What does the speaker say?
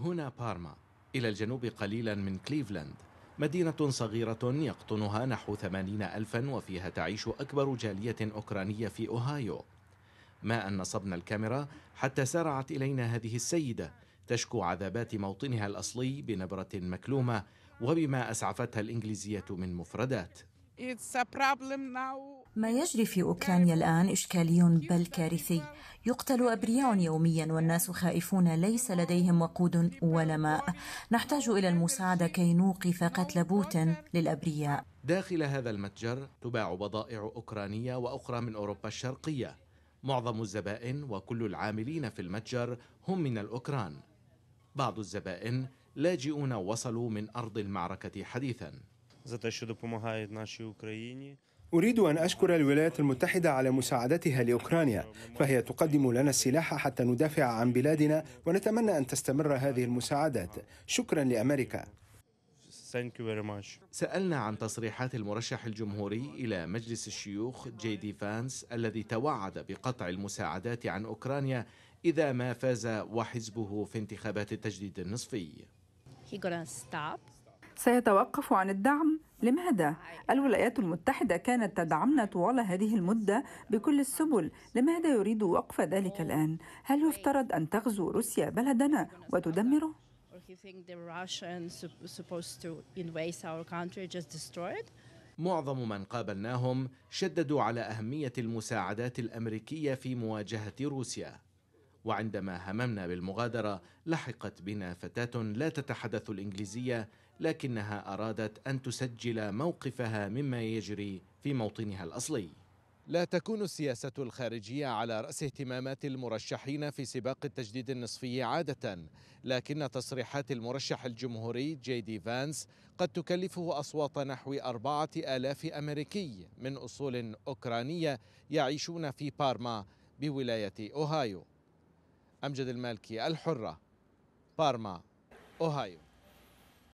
هنا بارما إلى الجنوب قليلا من كليفلاند مدينة صغيرة يقطنها نحو ثمانين ألفا وفيها تعيش أكبر جالية أوكرانية في أوهايو. ما أن نصبنا الكاميرا حتى سارعت إلينا هذه السيدة تشكو عذابات موطنها الأصلي بنبرة مكلومة وبما أسعفتها الإنجليزية من مفردات. ما يجري في أوكرانيا الآن إشكالي بل كارثي. يقتل أبرياء يوميا والناس خائفون ليس لديهم وقود ولا ماء. نحتاج إلى المساعدة كي نوقف قتل بوتين للأبرياء. داخل هذا المتجر تباع بضائع أوكرانية وأخرى من أوروبا الشرقية. معظم الزبائن وكل العاملين في المتجر هم من الأوكران. بعض الزبائن لاجئون وصلوا من أرض المعركة حديثا. أريد أن أشكر الولايات المتحدة على مساعدتها لأوكرانيا فهي تقدم لنا السلاح حتى ندافع عن بلادنا ونتمنى أن تستمر هذه المساعدات. شكرا لأمريكا. سألنا عن تصريحات المرشح الجمهوري إلى مجلس الشيوخ جي دي فانس الذي توعد بقطع المساعدات عن أوكرانيا إذا ما فاز وحزبه في انتخابات التجديد النصفي. سيتوقف عن الدعم لماذا؟ الولايات المتحدة كانت تدعمنا طوال هذه المدة بكل السبل لماذا يريد وقف ذلك الآن؟ هل يفترض أن تغزو روسيا بلدنا وتدمره؟ معظم من قابلناهم شددوا على أهمية المساعدات الأمريكية في مواجهة روسيا وعندما هممنا بالمغادرة لحقت بنا فتاة لا تتحدث الإنجليزية لكنها أرادت أن تسجل موقفها مما يجري في موطنها الأصلي. لا تكون السياسة الخارجية على رأس اهتمامات المرشحين في سباق التجديد النصفي عادة لكن تصريحات المرشح الجمهوري جي دي فانس قد تكلفه أصوات نحو أربعة آلاف أمريكي من أصول أوكرانية يعيشون في بارما بولاية أوهايو. أمجد المالكي الحرة بارما أوهايو.